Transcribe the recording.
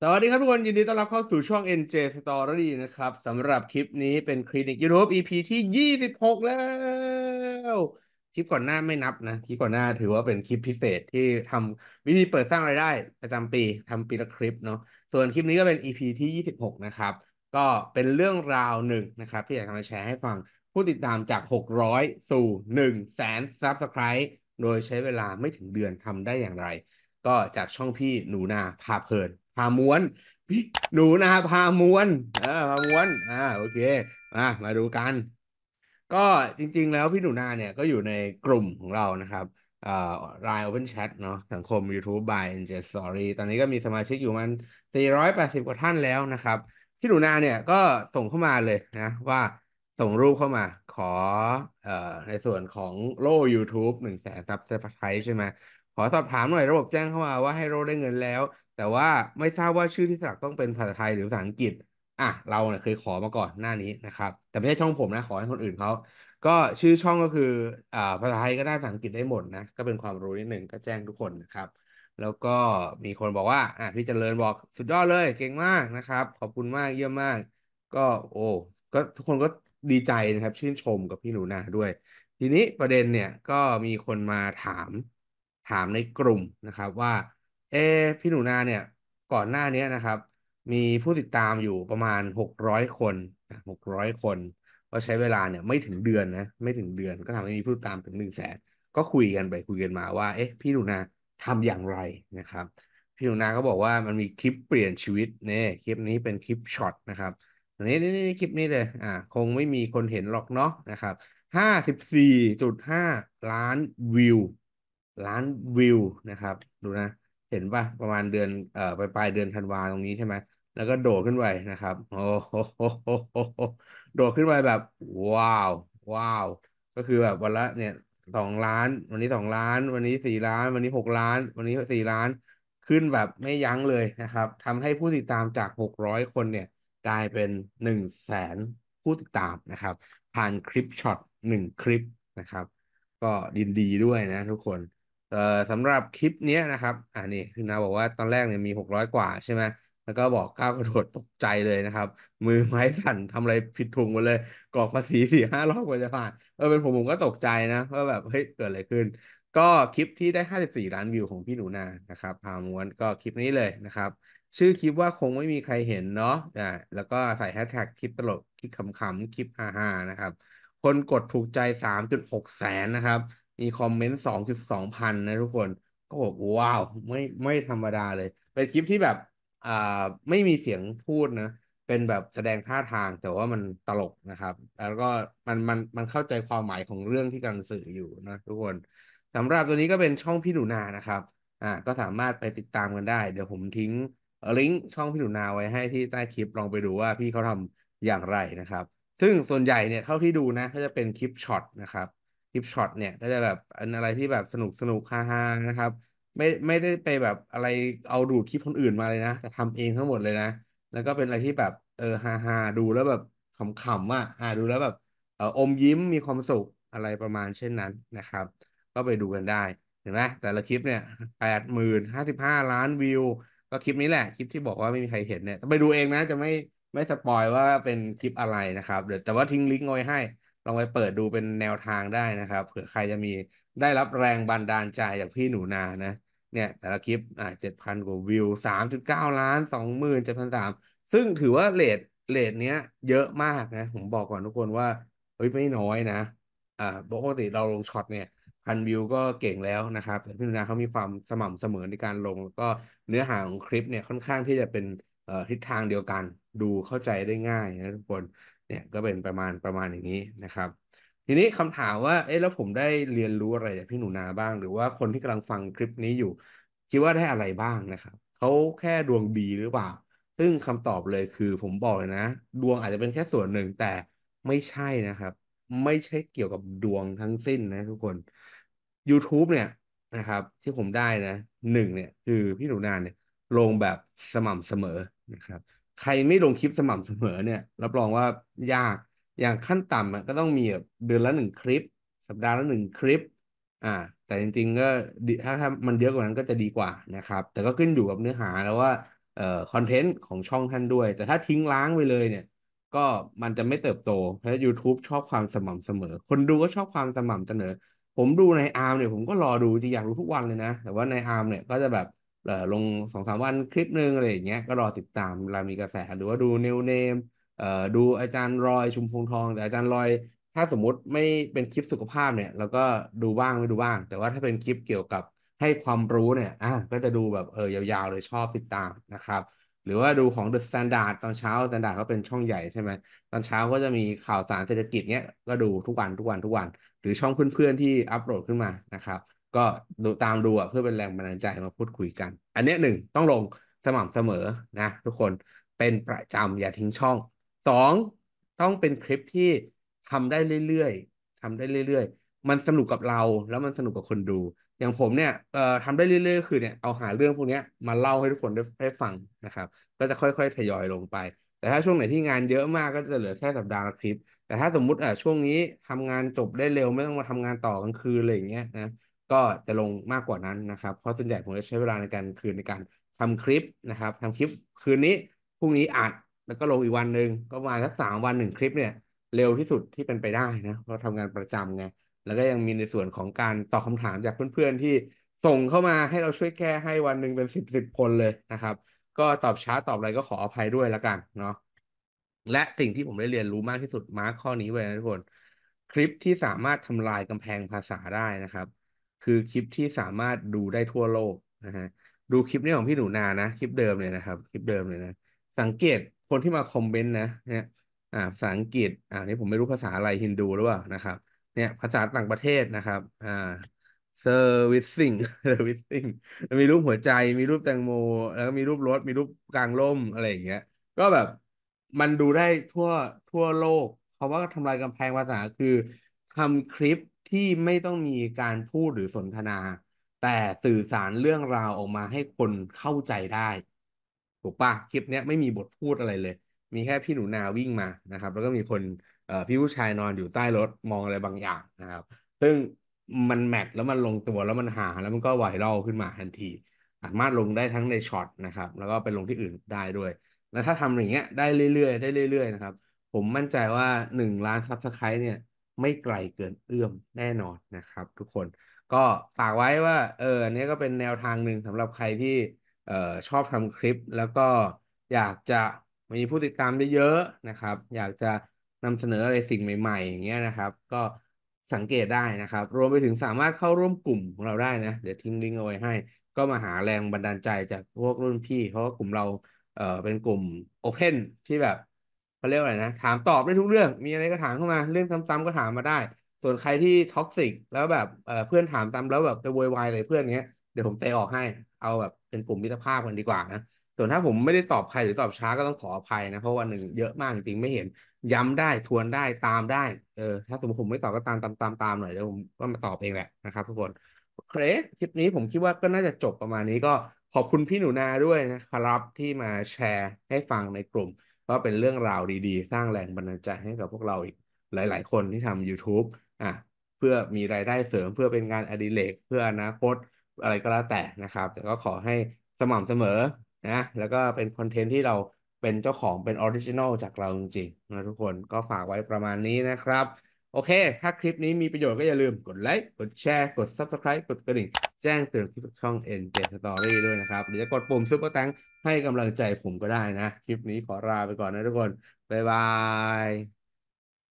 สวัสดีครับทุกคนยินดีต้อนรับเข้าสู่ช่อง NJ Story นะครับสำหรับคลิปนี้เป็นคลินิก YouTube EP ที่ 26 แล้ว คลิปก่อนหน้าไม่นับนะ คลิปก่อนหน้าถือว่าเป็นคลิปพิเศษที่ทำวิธีเปิดสร้างรายได้ ประจำปีทำปีละคลิปเนาะส่วนคลิปนี้ก็เป็น EP ที่ 26 นะครับ ก็เป็นเรื่องราวหนึ่งนะครับที่อยากจะมาแชร์ให้ฟังผู้ติดตามจาก 600 สู่1แสน Subscribe โดยใช้เวลาไม่ถึงเดือนทำได้อย่างไร ก็จากช่องพี่หนูนาพาเพลิน พาม้วนพี่หนูนาพาม้วนเออพาม้วนอ่าโอเคมามาดูกัน ก็จริง ๆ แล้วพี่หนูนาเนี่ยก็อยู่ในกลุ่มของเรานะครับอ่า Line Open Chat เนาะสังคม YouTube by NJ Story ตอนนี้ก็มีสมาชิกอยู่มัน 480 กว่าท่านแล้วนะครับ พี่หนูนาเนี่ยก็ส่งเข้ามาเลยนะว่าส่งรูปเข้ามาขอเอ่อในส่วนของโล่ YouTube หนึ่งแสน subscribe ใช่ไหมขอสอบถามหน่อยระบบแจ้งเข้ามาว่าให้โล่ได้เงินแล้ว แต่ว่าไม่ทราบว่าชื่อที่สลักต้องเป็นภาษาไทยหรือภาษาอังกฤษ อะเราเนี่ยเคยขอมาก่อนหน้านี้นะครับ แต่ไม่ใช่ช่องผมนะขอให้คนอื่นเขาก็ชื่อช่องก็คืออ่าภาษาไทยก็ได้ภาษาอังกฤษได้หมดนะก็เป็นความรู้นิดหนึ่งก็แจ้งทุกคนนะครับ แล้วก็มีคนบอกว่าอะพี่เจริญบอกสุดยอดเลยเก่งมากนะครับ ขอบคุณมากเยี่ยมมาก ก็โอ้ก็ทุกคนก็ดีใจนะครับ ชื่นชมกับพี่หนูนาด้วย ทีนี้ประเด็นเนี่ยก็มีคนมาถามถามในกลุ่มนะครับว่า เอพี่หนูนาเนี่ย ก่อนหน้านี้นะครับ มีผู้ติดตามอยู่ประมาณหกร้อยคนหกร้อยคนก็ใช้เวลาเนี่ยไม่ถึงเดือนนะไม่ถึงเดือนก็ทำให้มีผู้ติดตามถึงหนึ่งแสนก็คุยกันไปคุยกันมาว่า เอ๊ะ พี่หนูนาทำอย่างไรนะครับ พี่หนูนาก็บอกว่ามันมีคลิปเปลี่ยนชีวิตเนี่ยคลิปนี้เป็นคลิปช็อตนะครับอันนี้นี่นี่คลิปนี้เลยอ่าคงไม่มีคนเห็นหรอกเนาะนะครับห้าสิบสี่จุดห้าล้านวิว ล้านวิวนะครับ ดูนะ เห็นป่ะประมาณเดือนเอ่อปลายปลายเดือนธันวาตรงนี้ใช่ไหมแล้วก็โดดขึ้นไปนะครับ โอ้โหโดดขึ้นไปแบบ ว้าว ว้าว ก็คือแบบวันละเนี่ยสองล้าน วันนี้สองล้าน วันนี้สี่ล้าน วันนี้หกล้าน วันนี้สี่ล้าน ขึ้นแบบไม่ยั้งเลยนะครับทำให้ผู้ติดตามจากหกร้อยคนเนี่ย กลายเป็นหนึ่งแสนผู้ติดตามนะครับ ผ่านคลิปช็อตหนึ่งคลิปนะครับ ก็ดินดีด้วยนะทุกคน เอ่อสำหรับคลิปนี้นะครับอ่านี่คือนาบอกว่าตอนแรกเนี่ยมีหกร้อยกว่าใช่ไหมแล้วก็บอกก้าวกระโดดตกใจเลยนะครับ มือไม้สั่นทำอะไรผิดถูกหมดเลยกรอกภาษีสี่ห้ารอบกว่าจะผ่านเออเป็นผมผมก็ตกใจนะว่าแบบเฮ้ยเกิดอะไรขึ้น ก็คลิปที่ได้ห้าสิบสี่ล้านวิวของพี่หนูนานะครับพาม้วนก็คลิปนี้เลยนะครับ ชื่อคลิปว่าคงไม่มีใครเห็นเนาะอ่าแล้วก็ใส่แฮชแท็กคลิปตลกคลิปขำๆคลิปฮาๆนะครับ คนกดถูกใจสามจุดหกแสนนะครับ มีคอมเมนต์สองจุดสองพันนะทุกคน ก็บอกว้าว ไม่ไม่ธรรมดาเลย เป็นคลิปที่แบบอ่าไม่มีเสียงพูดนะ เป็นแบบแสดงท่าทางแต่ว่ามันตลกนะครับ แล้วก็มันมันมันเข้าใจความหมายของเรื่องที่กำลังสื่ออยู่นะทุกคนสำหรับตัวนี้ก็เป็นช่องพี่หนูนานะครับ อ่า ก็สามารถไปติดตามกันได้ เดี๋ยวผมทิ้งลิงก์ช่องพี่หนูนาไว้ให้ที่ใต้คลิปลองไปดูว่าพี่เขาทำอย่างไรนะครับ ซึ่งส่วนใหญ่เนี่ยเท่าที่ดูนะก็จะเป็นคลิปช็อตนะครับ คลิปช็อตเนี่ย ก็จะแบบอันอะไรที่แบบสนุกสนุกฮาๆนะครับ ไม่ไม่ได้ไปแบบอะไรเอาดูดคลิปคนอื่นมาเลยนะ แต่ทำเองทั้งหมดเลยนะ แล้วก็เป็นอะไรที่แบบเออฮาฮาดูแล้วแบบขำๆอะอ่าดูแล้วแบบเอออมยิ้มมีความสุขอะไรประมาณเช่นนั้นนะครับ ก็ไปดูกันได้เห็นไหมแต่ละคลิปเนี่ยแปดหมื่นห้าสิบห้าล้านวิว ก็คลิปนี้แหละ คลิปที่บอกว่าไม่มีใครเห็นเนี่ยไปดูเองนะจะไม่ไม่สปอยว่าเป็นคลิปอะไรนะครับเดี๋ยวแต่ว่าทิ้งลิงก์เอาไว้ให้ ลองไปเปิดดูเป็นแนวทางได้นะครับเผื่อใครจะมีได้รับแรงบันดาลใจจากพี่หนูนานะ เนี่ยแต่ละคลิปอ่าเจ็ดพันกว่าวิวสามจุดเก้าล้านสองหมื่นเจ็ดพันสามซึ่งถือว่า rate rate เนี้ยเยอะมากนะ ผมบอกก่อนทุกคนว่าเฮ้ยไม่น้อยนะ อ่าปกติเราลง short เนี่ยพันวิวก็เก่งแล้วนะครับแต่พี่หนูนาเขามีความสม่ำเสมอในการลง แล้วก็เนื้อหาของคลิปเนี่ยค่อนข้างที่จะเป็นอ่อทิศทางเดียวกัน ดูเข้าใจได้ง่ายนะทุกคน เนี่ยก็เป็นประมาณประมาณอย่างนี้นะครับ ทีนี้คำถามว่าเอ๊ะแล้วผมได้เรียนรู้อะไรจากพี่หนูนาบ้าง หรือว่าคนที่กำลังฟังคลิปนี้อยู่ คิดว่าได้อะไรบ้างนะครับเขาแค่ดวงดีหรือเปล่า ซึ่งคำตอบเลยคือผมบอกเลยนะ ดวงอาจจะเป็นแค่ส่วนหนึ่งแต่ไม่ใช่นะครับ ไม่ใช่เกี่ยวกับดวงทั้งสิ้นนะทุกคน YouTube เนี่ยนะครับ ที่ผมได้นะหนึ่งเนี่ย คือพี่หนูนาเนี่ยลงแบบสม่ำเสมอนะครับ ใครไม่ลงคลิปสม่ำเสมอเนี่ย รับรองว่ายากอย่างขั้นต่ำอะก็ต้องมีแบบเดือนละหนึ่งคลิป สัปดาห์ละหนึ่งคลิป อ่า แต่จริง ๆ ก็ถ้าถ้ามันเยอะกว่านั้นก็จะดีกว่านะครับ แต่ก็ขึ้นอยู่กับเนื้อหาแล้วว่าเอ่อคอนเทนต์ของช่องท่านด้วย แต่ถ้าทิ้งล้างไปเลยเนี่ย ก็มันจะไม่เติบโต เพราะ YouTube ชอบความสม่ำเสมอ คนดูก็ชอบความสม่ำเสมอ ผมดูในอาร์มเนี่ยผมก็รอดูที่อยากรู้ทุกวันเลยนะ แต่ว่าในอาร์มเนี่ยก็จะแบบ ลงสองสามวันคลิปหนึ่งอะไรอย่างเงี้ยก็รอติดตามเวลามีกระแสหรือว่าดูเนวเนมเอ่อดูอาจารย์รอยชุมพงทอง แต่อาจารย์รอย ถ้าสมมุติไม่เป็นคลิปสุขภาพเนี่ยเราก็ดูบ้างไม่ดูบ้าง แต่ว่าถ้าเป็นคลิปเกี่ยวกับให้ความรู้เนี่ยอะก็จะดูแบบเออยาวๆเลยชอบติดตามนะครับ หรือว่าดูของ The Standard ตอนเช้า Standard ก็เป็นช่องใหญ่ใช่ไหมตอนเช้าก็จะมีข่าวสารเศรษฐกิจเนี้ยก็ดูทุกวันทุกวันทุกวัน หรือช่องเพื่อนๆที่อัปโหลดขึ้นมานะครับ ก็ดูตามดูอะเพื่อเป็นแรงบันดาลใจมาพูดคุยกัน อันเนี้ยหนึ่งต้องลงสม่ำเสมอนะ ทุกคนเป็นประจำอย่าทิ้งช่องสองต้องเป็นคลิปที่ทำได้เรื่อยๆทำได้เรื่อยๆ มันสนุกกับเราแล้วมันสนุกกับคนดู อย่างผมเนี่ยเอ่อทำได้เรื่อยๆ คือเนี่ยเอาหาเรื่องพวกนี้มาเล่าให้ทุกคนได้ได้ฟังนะครับ ก็จะค่อยๆทยอยลงไป แต่ถ้าช่วงไหนที่งานเยอะมากก็จะเหลือแค่สัปดาห์ละคลิป แต่ถ้าสมมุติอะช่วงนี้ทำงานจบได้เร็วไม่ต้องมาทำงานต่อกลางคืนอะไรอย่างเงี้ยนะ ก็จะลงมากกว่านั้นนะครับ เพราะส่วนใหญ่ผมจะใช้เวลาในการคืนในการทำคลิปนะครับทำคลิปคืนนี้พรุ่งนี้อัดแล้วก็ลงอีกวันหนึ่งก็ประมาณสักสามวันหนึ่งคลิปเนี่ย เร็วที่สุดที่เป็นไปได้นะเพราะทำงานประจำไงแล้วก็ยังมีในส่วนของการตอบคำถามจากเพื่อนๆที่ส่งเข้ามาให้เราช่วยแก้ให้วันหนึ่งเป็นสิบสิบคนเลยนะครับ ก็ตอบช้าตอบอะไรก็ขออภัยด้วยล้วกันเนาะและสิ่งที่ผมได้เรียนรู้มากที่สุดมาร์คข้อนี้ไว้นะทุกคน คลิปที่สามารถทำลายกำแพงภาษาได้นะครับ คือคลิปที่สามารถดูได้ทั่วโลกนะฮะดูคลิปนี้ของพี่หนูนานะคลิปเดิมเลยนะครับ คลิปเดิมเลยนะ สังเกตคนที่มาคอมเมนต์นะเนี่ยอ่าภาษาอังกฤษอ่านี่ผมไม่รู้ภาษาอะไรฮินดูหรือเปล่านะครับ เนี่ยภาษาต่างประเทศนะครับอ่า servicing servicing มีรูปหัวใจมีรูปแตงโม แล้วก็มีรูปรถมีรูปกลางร่มอะไรอย่างเงี้ย ก็แบบมันดูได้ทั่วทั่วโลกเขาว่าทำลายกำแพงภาษาคือทำคลิป ที่ไม่ต้องมีการพูดหรือสนทนา แต่สื่อสารเรื่องราวออกมาให้คนเข้าใจได้ ถูกปะคลิปเนี้ยไม่มีบทพูดอะไรเลย มีแค่พี่หนูนาวิ่งมานะครับ แล้วก็มีคนเอ่อพี่ผู้ชายนอนอยู่ใต้รถมองอะไรบางอย่างนะครับ ซึ่งมันแมทแล้วมันลงตัวแล้วมันหาแล้วมันก็ไวรัลขึ้นมาทันทีสามารถลงได้ทั้งใน short นะครับ แล้วก็ไปลงที่อื่นได้ด้วย แล้วถ้าทำอย่างเงี้ยได้เรื่อยๆ ได้เรื่อย ๆ นะครับ ผมมั่นใจว่าหนึ่งล้าน subscribe เนี่ย ไม่ไกลเกินเอื้อมแน่นอนนะครับ ทุกคนก็ฝากไว้ว่าเอออันนี้ก็เป็นแนวทางหนึ่งสำหรับใครที่เอ่อชอบทำคลิป แล้วก็อยากจะมีผู้ติดตามเยอะๆนะครับ อยากจะนำเสนออะไรสิ่งใหม่ ๆ อย่างเงี้ยนะครับ ก็สังเกตได้นะครับ รวมไปถึงสามารถเข้าร่วมกลุ่มของเราได้นะ เดี๋ยวทิ้งลิงก์เอาไว้ให้ ก็มาหาแรงบันดาลใจจากพวกรุ่นพี่ เพราะว่ากลุ่มเราเอ่อเป็นกลุ่มโอเพนที่แบบ เขาเรียกว่าอะไรนะ ถามตอบได้ทุกเรื่อง มีอะไรก็ถามเข้ามา เรื่องซ้ำๆก็ถามมาได้ ส่วนใครที่ท็อกซิกแล้วแบบเออเพื่อนถามตามแล้วแบบจะโวยวายอะไรเพื่อนเงี้ยเดี๋ยวผมเตะออกให้ เอาแบบเป็นกลุ่มมิตรภาพกันดีกว่านะ ส่วนถ้าผมไม่ได้ตอบใครหรือตอบช้าก็ต้องขออภัยนะ เพราะวันหนึ่งเยอะมากจริงๆไม่เห็น ย้ำได้ทวนได้ตามได้ เออ ถ้าสมมติผมไม่ตอบก็ตามตามตามตามหน่อยเดี๋ยวผมก็มาตอบเองแหละนะครับทุกคนโอเคคลิปนี้ผมคิดว่าก็น่าจะจบประมาณนี้ก็ขอบคุณพี่หนูนาด้วยนะครับที่มาแชร์ให้ฟังในกลุ่ม ก็เป็นเรื่องราวดีๆ สร้างแรงบันดาลใจให้กับพวกเราอีกหลาย ๆ คนที่ทำ YouTube อะเพื่อมีรายได้เสริมเพื่อเป็นงานอดิเรกเพื่ออนาคตอะไรก็แล้วแต่นะครับ แต่ก็ขอให้สม่ำเสมอนะแล้วก็เป็นคอนเทนต์ที่เราเป็นเจ้าของเป็น original จากเราจริงๆนะทุกคนก็ฝากไว้ประมาณนี้นะครับ โอเค ถ้าคลิปนี้มีประโยชน์ก็อย่าลืมกดไลค์ กดแชร์ กด Subscribe กดกระดิ่ง แจ้งเตือนที่ช่อง NJ Story ด้วยนะครับ หรือจะกดปุ่มซุปเปอร์แตงให้กำลังใจผมก็ได้นะ คลิปนี้ขอลาไปก่อนนะทุกคน บ๊ายบาย